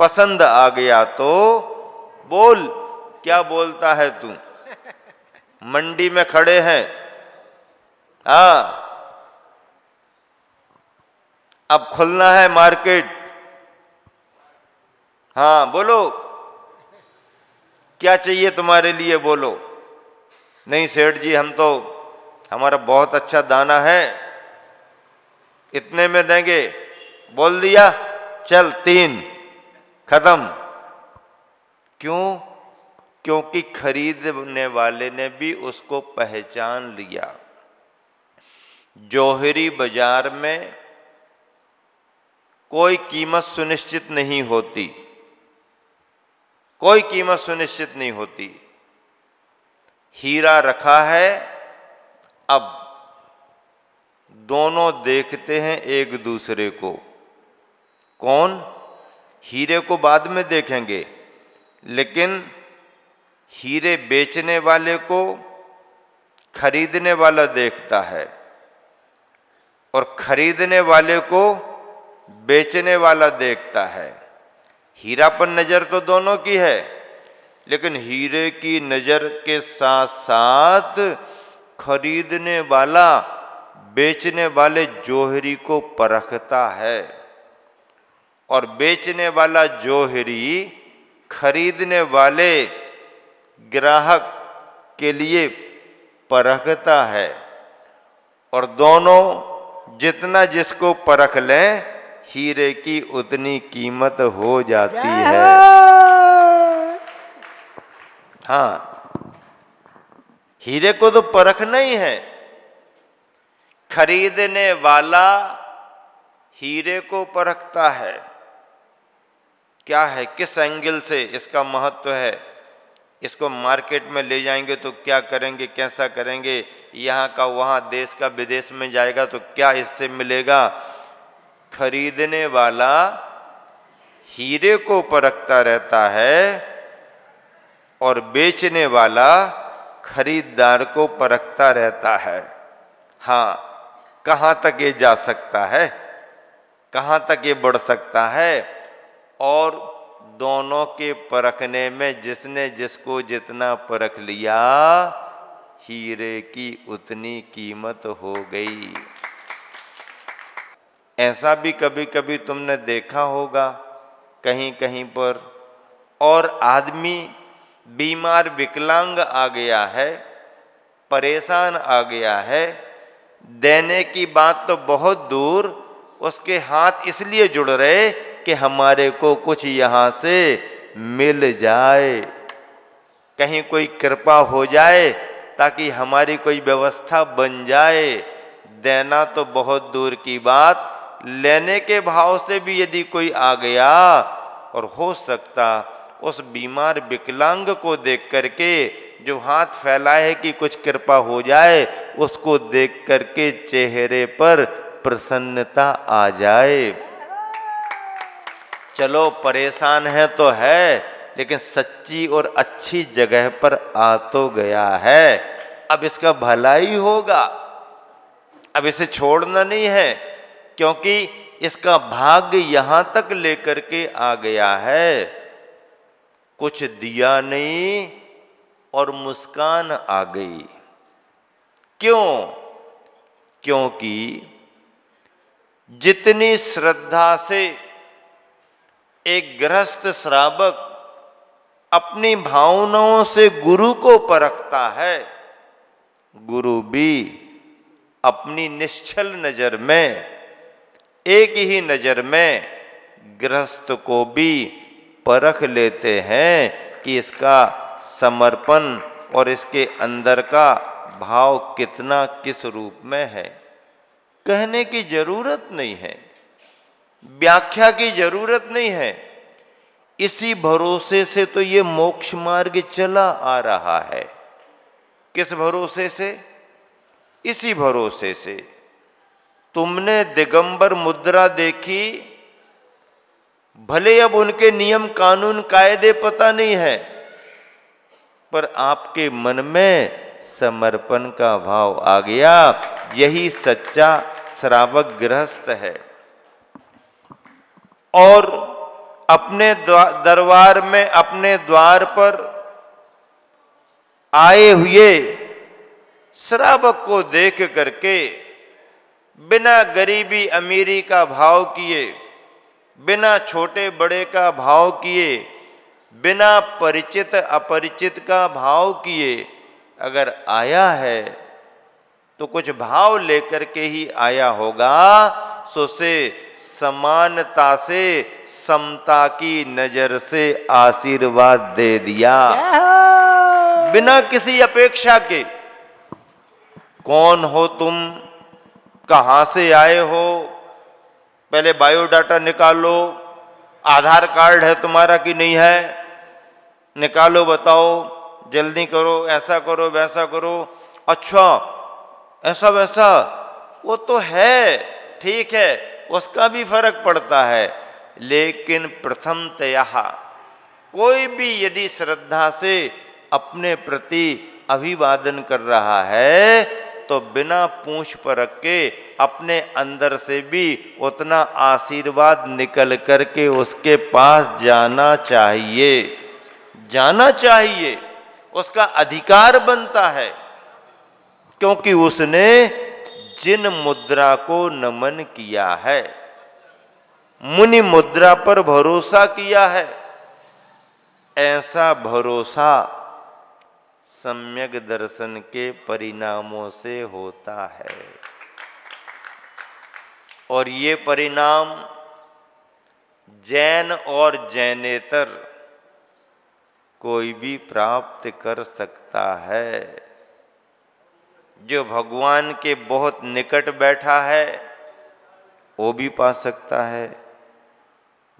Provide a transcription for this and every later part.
पसंद आ गया तो बोल, क्या बोलता है तू? मंडी में खड़े हैं। हा। अब खुलना है मार्केट। हाँ बोलो। क्या चाहिए तुम्हारे लिए, बोलो। नहीं, सेठ जी, हम तो हमारा बहुत अच्छा दाना है। इतने में देंगे। बोल दिया, चल, तीन। खत्म। क्यों? क्योंकि खरीदने वाले ने भी उसको पहचान लिया। जौहरी बाज़ार में कोई कीमत सुनिश्चित नहीं होती। कोई कीमत सुनिश्चित नहीं होती। हीरा रखा है, अब दोनों देखते हैं एक दूसरे को। कौन? हीरे को बाद में देखेंगे, लेकिन हीरे बेचने वाले को खरीदने वाला देखता है और खरीदने वाले को बेचने वाला देखता है। हीरा पर नज़र तो दोनों की है, लेकिन हीरे की नज़र के साथ साथ खरीदने वाला, बेचने वाले जोहरी को परखता है। और बेचने वाला जोहरी खरीदने वाले ग्राहक के लिए परखता है। और दोनों जितना जिसको परख लें हीरे की उतनी कीमत हो जाती है। हाँ हीरे को तो परखना ही है। खरीदने वाला हीरे को परखता है। क्या है? किस एंगल से इसका महत्व है? इसको मार्केट में ले जाएँगे तो क्या करेंगे? कैसा करेंगे? यहाँ का, वहाँ देश का, विदेश में जाएगा तो क्या इससे मिलेगा? खरीदने वाला हीरे को परखता रहता है और बेचने वाला खरीदार को परखता रहता है। हाँ कहाँ तक ये जा सकता है? कहाँ तक ये बढ़ सकता है? और दोनों के परखने में जिसने जिसको जितना परख लिया, हीरे की उतनी कीमत हो गई। ऐसा भी कभी कभी तुमने देखा होगा कहीं कहीं पर। और आदमी बीमार विकलांग आ गया है, परेशान आ गया है, देने की बात तो बहुत दूर, उसके हाथ इसलिए जुड़ रहे कि हमारे को कुछ यहाँ से मिल जाए। कहीं कोई कृपा हो जाए ताकि हमारी कोई व्यवस्था बन जाए। देना तो बहुत दूर की बात, लेने के भाव से भी यदि कोई आ गया और हो सकता, उस बीमार विकलांग को देख करके जो हाथ फैलाए कि कुछ कृपा हो जाए, उसको देख करके चेहरे पर प्रसन्नता आ जाए। चलो परेशान है तो है, लेकिन सच्ची और अच्छी जगह पर आ तो गया है। अब इसका भला ही होगा। अब इसे छोड़ना नहीं है, क्योंकि इसका भाग्य यहाँ तक लेकर के आ गया है। कुछ दिया नहीं और मुस्कान आ गई। क्यों? क्योंकि जितनी श्रद्धा से एक गृहस्थ श्रावक अपनी भावनाओं से गुरु को परखता है। गुरु भी अपनी निश्चल नज़र में, एक ही नज़र में गृहस्थ को भी परख लेते हैं कि इसका समर्पण और इसके अंदर का भाव कितना किस रूप में है। कहने की ज़रूरत नहीं है। व्याख्या की ज़रूरत नहीं है। इसी भरोसे से तो ये मोक्ष मार्ग चला आ रहा है। किस भरोसे से? इसी भरोसे से। तुमने दिगंबर मुद्रा देखी? भले अब उनके नियम कानून कायदे पता नहीं है, पर आपके मन में समर्पण का भाव आ गया। यही सच्चा श्रावक गृहस्थ है। और अपने दरबार में अपने द्वार पर आए हुए श्रावक को देख करके बिना गरीबी अमीरी का भाव किए, बिना छोटे बड़े का भाव किए, बिना परिचित अपरिचित का भाव किए अगर आया है तो कुछ भाव लेकर के ही आया होगा। सो से समानता से समता की नज़र से आशीर्वाद दे दिया। बिना किसी अपेक्षा के कौन हो तुम कहाँ से आए हो पहले बायोडाटा निकालो आधार कार्ड है तुम्हारा कि नहीं है निकालो बताओ जल्दी करो ऐसा करो वैसा करो अच्छा ऐसा वैसा वो तो है। ठीक है, उसका भी फ़र्क पड़ता है। लेकिन प्रथम तया कोई भी यदि श्रद्धा से अपने प्रति अभिवादन कर रहा है तो बिना पूछ परख के अपने अंदर से भी उतना आशीर्वाद निकल करके उसके पास जाना चाहिए। जाना चाहिए, उसका अधिकार बनता है, क्योंकि उसने जिन मुद्रा को नमन किया है, मुनि मुद्रा पर भरोसा किया है, ऐसा भरोसा सम्यक दर्शन के परिणामों से होता है। और ये परिणाम जैन और जैनेतर कोई भी प्राप्त कर सकता है। जो भगवान के बहुत निकट बैठा है, वो भी पा सकता है।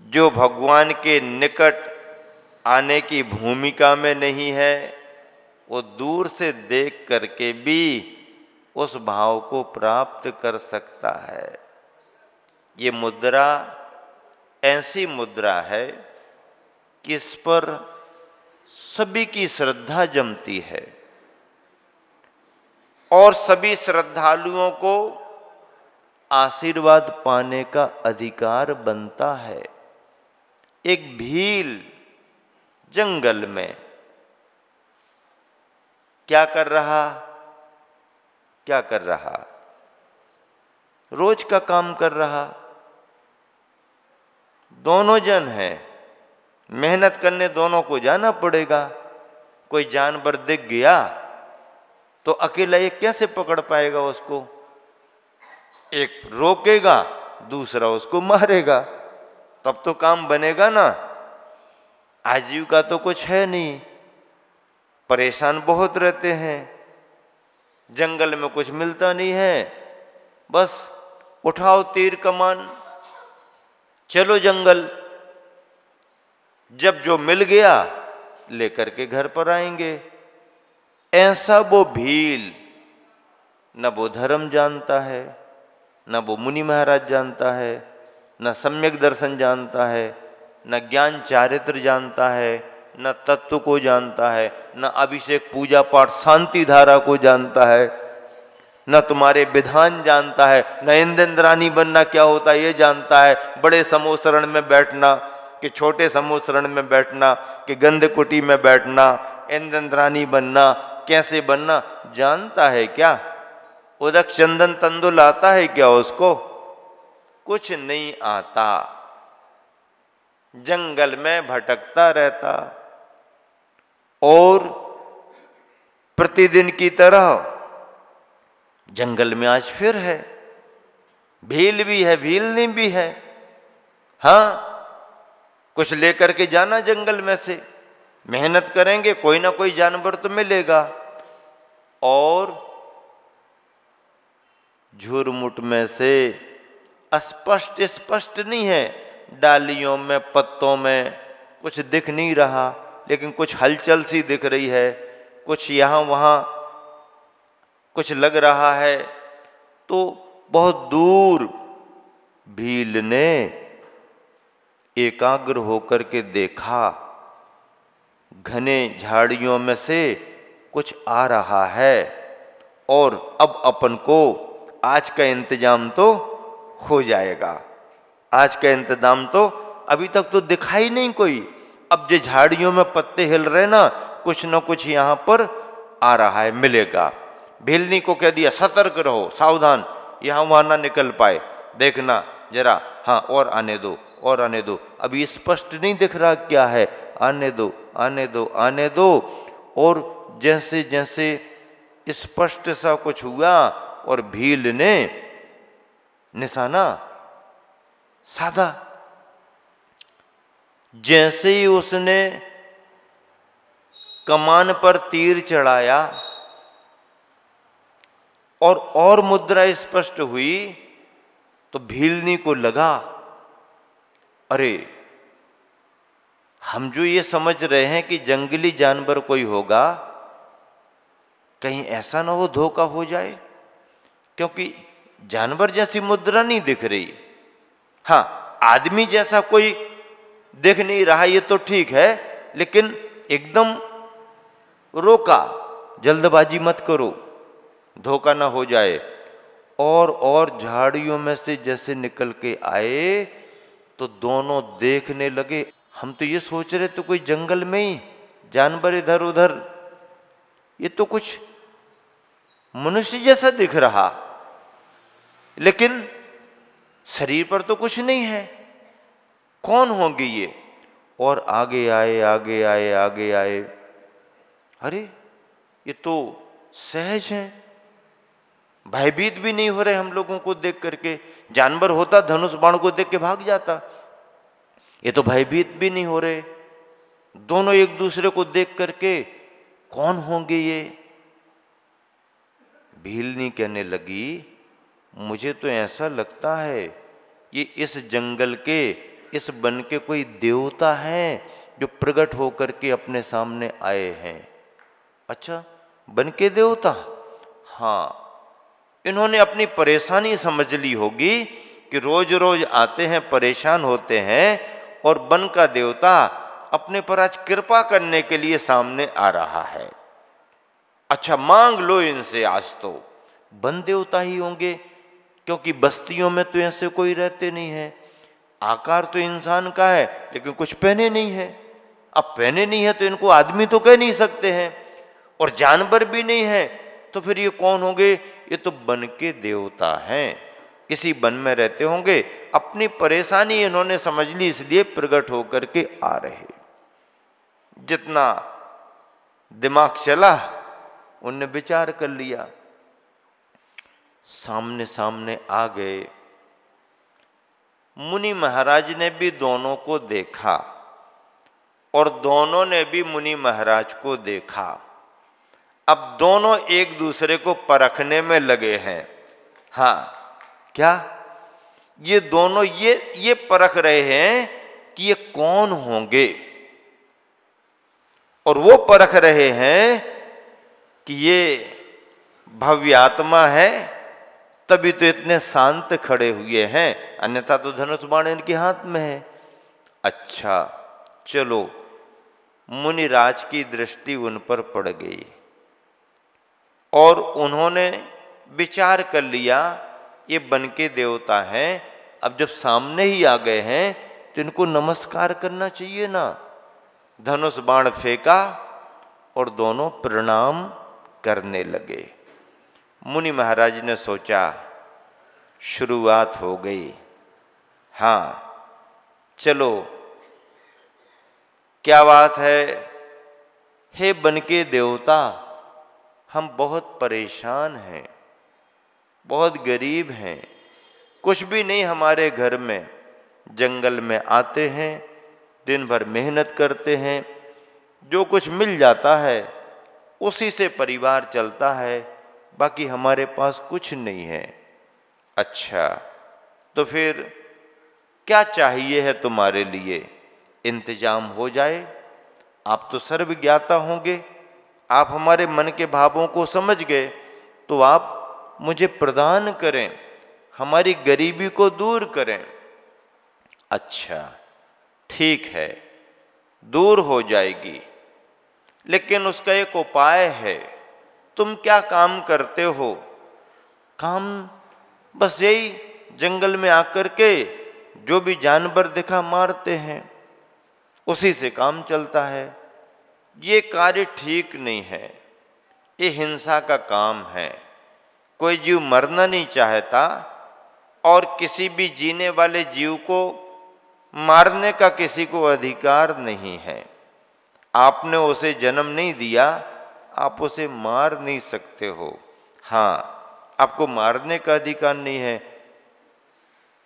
जो भगवान के निकट आने की भूमिका में नहीं है, वो दूर से देख करके भी उस भाव को प्राप्त कर सकता है। ये मुद्रा, ऐसी मुद्रा है कि इस पर सभी की श्रद्धा जमती है। और सभी श्रद्धालुओं को आशीर्वाद पाने का अधिकार बनता है। एक भील जंगल में क्या कर रहा? क्या कर रहा? रोज का काम कर रहा। दोनों जन हैं। मेहनत करने दोनों को जाना पड़ेगा। कोई जानवर दिख गया तो अकेला एक कैसे पकड़ पाएगा उसको? एक रोकेगा, दूसरा उसको मारेगा। तब तो काम बनेगा ना। आजीविका तो कुछ है नहीं। परेशान बहुत रहते हैं। जंगल में कुछ मिलता नहीं है। बस उठाओ तीर कमान चलो जंगल। जब जो मिल गया, लेकर के घर पर आएँगे। ऐसा वो भील। न वो धर्म जानता है, न वो मुनि महाराज जानता है, न सम्यक दर्शन जानता है, न ज्ञान चारित्र जानता है, न तत्व को जानता है, न अभिषेक पूजा पाठ शांति धारा को जानता है, न तुम्हारे विधान जानता है, न इंद्रानी बनना क्या होता है, ये जानता है। बड़े समोसरण में बैठना, कि छोटे समोसरण में बैठना, कि गंध कुटी में बैठना इंद्रानी बनना कैसे बनना जानता है क्या? उदक चंदन तंदुल आता है क्या उसको? कुछ नहीं आता। जंगल में भटकता रहता। और प्रतिदिन की तरह जंगल में आज फिर है। भील भी है भीलनी भी है। हाँ कुछ लेकर के जाना जंगल में से। मेहनत करेंगे, कोई ना कोई जानवर तो मिलेगा। और झुरमुट में से स्पष्ट स्पष्ट नहीं है। डालियों में, पत्तों में कुछ दिख नहीं रहा, लेकिन कुछ हलचल सी दिख रही है। कुछ यहाँ, वहाँ कुछ लग रहा है। तो बहुत दूर भील ने एकाग्र होकर के देखा। घने झाड़ियों में से कुछ आ रहा है और अब अपन को आज का इंतज़ाम तो हो जाएगा। आज का इंतज़ाम तो अभी तक तो दिखाई नहीं कोई। अब जो झाड़ियों में पत्ते हिल रहे ना, कुछ ना कुछ यहाँ पर आ रहा है, मिलेगा। भेलनी को कह दिया, सतर्क रहो, सावधान, यहाँ वहाँ ना निकल पाए। देखना, जरा हाँ और आने दो, और आने दो। अभी स्पष्ट नहीं दिख रहा क्या है? आने दो आने दो आने दो, और जैसे जैसे स्पष्ट सा कुछ हुआ और भील ने निशाना साधा। जैसे ही उसने कमान पर तीर चढ़ाया और और मुद्रा स्पष्ट हुई तो भीलनी को लगा, अरे, हम जो ये समझ रहे हैं कि जंगली जानवर कोई होगा कहीं ऐसा ना हो धोखा हो जाए, क्योंकि जानवर जैसी मुद्रा नहीं दिख रही। हाँ आदमी जैसा कोई दिख नहीं रहा, ये तो ठीक है, लेकिन एकदम रोका, जल्दबाजी मत करो, धोखा ना हो जाए। और और झाड़ियों में से जैसे निकल के आए तो दोनों देखने लगे, हम तो ये सोच रहे तो कोई जंगल में ही, जानवर इधर उधर ये तो कुछ मनुष्य जैसा दिख रहा। लेकिन शरीर पर तो कुछ नहीं है। कौन होंगे ये? और आगे आए आगे आए आगे आए। अरे, ये तो सहज है। भयभीत भी नहीं हो रहे हम लोगों को देख करके। जानवर होता, धनुष बाण को देख के भाग जाता। ये तो भयभीत भी नहीं हो रहे। दोनों एक दूसरे को देख करके कौन होंगे ये? भीलनी कहने लगी, मुझे तो ऐसा लगता है ये इस जंगल के, इस बन के कोई देवता है जो प्रकट होकर के अपने सामने आए हैं। अच्छा बन के देवता? हाँ इन्होंने अपनी परेशानी समझ ली होगी कि रोज रोज आते हैं, परेशान होते हैं और बन का देवता अपने पर आज कृपा करने के लिए सामने आ रहा है। अच्छा मांग लो इनसे आज तो। बन देवता ही होंगे, क्योंकि बस्तियों में तो ऐसे कोई रहते नहीं है। आकार तो इंसान का है, लेकिन कुछ पहने नहीं है। अब पहने नहीं है तो इनको आदमी तो कह नहीं सकते हैं, और जानवर भी नहीं है तो फिर ये कौन होंगे? ये तो बन के देवता हैं। किसी बन में रहते होंगे। अपनी परेशानी इन्होंने समझ ली, इसलिए प्रकट होकर के आ रहे। जितना दिमाग चला उनने विचार कर लिया। सामने सामने आ गए। मुनि महाराज ने भी दोनों को देखा और दोनों ने भी मुनि महाराज को देखा। अब दोनों एक दूसरे को परखने में लगे हैं। हाँ क्या? ये दोनों ये ये परख रहे हैं कि ये कौन होंगे? और वो परख रहे हैं कि ये भव्य आत्मा है, तभी तो इतने शांत खड़े हुए हैं। अन्यथा तो धनुष बाण इनके हाथ में है। अच्छा चलो, मुनिराज की दृष्टि उन पर पड़ गई। और उन्होंने विचार कर लिया, ये बन के देवता हैं, अब जब सामने ही आ गए हैं तो इनको नमस्कार करना चाहिए ना। धनुष बाण फेंका और दोनों प्रणाम करने लगे। मुनि महाराज ने सोचा, शुरुआत हो गई। हाँ चलो। क्या बात है? हे बन के देवता, हम बहुत परेशान हैं, बहुत गरीब हैं। कुछ भी नहीं हमारे घर में। जंगल में आते हैं, दिन भर मेहनत करते हैं। जो कुछ मिल जाता है उसी से परिवार चलता है, बाकी हमारे पास कुछ नहीं है। अच्छा तो फिर क्या चाहिए है तुम्हारे लिए? इंतज़ाम हो जाए। आप तो सर्व ज्ञाता होंगे। आप हमारे मन के भावों को समझ गए। तो आप मुझे प्रदान करें। हमारी गरीबी को दूर करें। अच्छा ठीक है। दूर हो जाएगी। लेकिन उसका एक उपाय है। तुम क्या काम करते हो? काम बस यही जंगल में आकर के जो भी जानवर दिखा मारते हैं, उसी से काम चलता है। ये कार्य ठीक नहीं है। ये हिंसा का काम है। कोई जीव मरना नहीं चाहता और किसी भी जीने वाले जीव को मारने का किसी को अधिकार नहीं है। आपने उसे जन्म नहीं दिया, आप उसे मार नहीं सकते हो। हाँ आपको मारने का अधिकार नहीं है।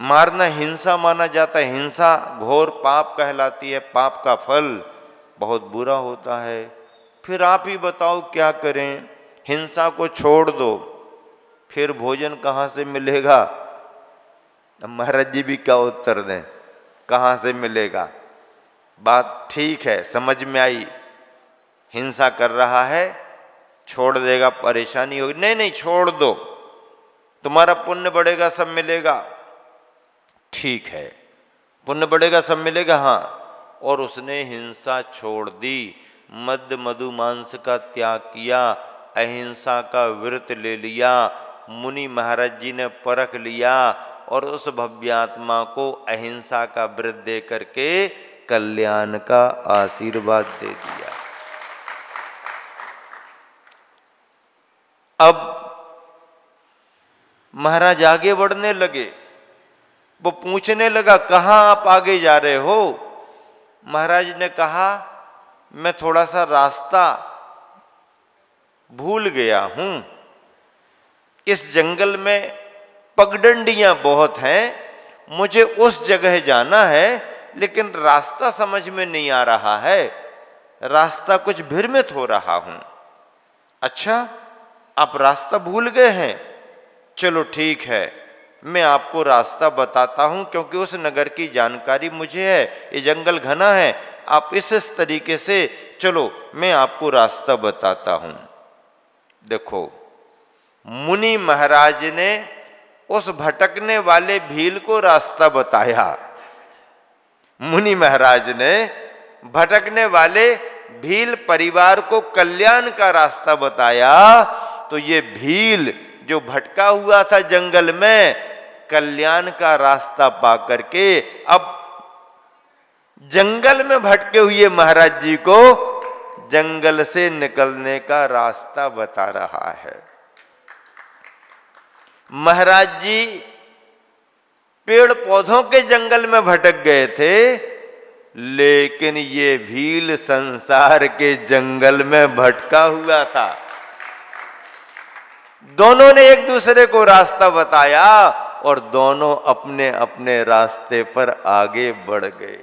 मारना हिंसा माना जाता है। हिंसा घोर पाप कहलाती है। पाप का फल बहुत बुरा होता है। फिर आप ही बताओ क्या करें? हिंसा को छोड़ दो। फिर भोजन कहाँ से मिलेगा? महाराज जी भी क्या उत्तर दें? कहाँ से मिलेगा? बात ठीक है, समझ में आई, हिंसा कर रहा है, छोड़ देगा, परेशानी होगी। नहीं नहीं, छोड़ दो, तुम्हारा पुण्य बढ़ेगा, सब मिलेगा। ठीक है, पुण्य बढ़ेगा, सब मिलेगा हाँ और उसने हिंसा छोड़ दी, मद मधु मांस का त्याग किया, अहिंसा का व्रत ले लिया, मुनि महाराज जी ने परख लिया, और उस भव्यात्मा को अहिंसा का व्रत दे करके कल्याण का आशीर्वाद दे दिया। अब महाराज आगे बढ़ने लगे। वो पूछने लगा, कहाँ आप आगे जा रहे हो? महाराज ने कहा, मैं थोड़ा सा रास्ता भूल गया हूँ। इस जंगल में पगडंडियाँ बहुत हैं। मुझे उस जगह जाना है लेकिन रास्ता समझ में नहीं आ रहा है। रास्ता कुछ भ्रमित हो रहा हूँ। अच्छा आप रास्ता भूल गए हैं। चलो ठीक है, मैं आपको रास्ता बताता हूँ क्योंकि उस नगर की जानकारी मुझे है। ये जंगल घना है, आप इस इस तरीके से, चलो, मैं आपको रास्ता बताता हूँ। देखो, मुनि महाराज ने उस भटकने वाले भील को रास्ता बताया। मुनि महाराज ने भटकने वाले भील परिवार को कल्याण का रास्ता बताया। तो ये भील जो भटका हुआ था जंगल में, कल्याण का रास्ता पा करके अब जंगल में भटके हुए महाराज जी को जंगल से निकलने का रास्ता बता रहा है। महाराज जी पेड़ पौधों के जंगल में भटक गए थे, लेकिन ये भील संसार के जंगल में भटका हुआ था। दोनों ने एक दूसरे को रास्ता बताया और दोनों अपने अपने रास्ते पर आगे बढ़ गए।